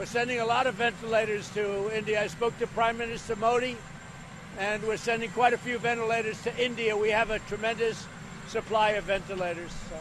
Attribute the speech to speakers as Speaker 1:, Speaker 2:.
Speaker 1: We're sending a lot of ventilators to India. I spoke to Prime Minister Modi, and we're sending quite a few ventilators to India. We have a tremendous supply of ventilators. So.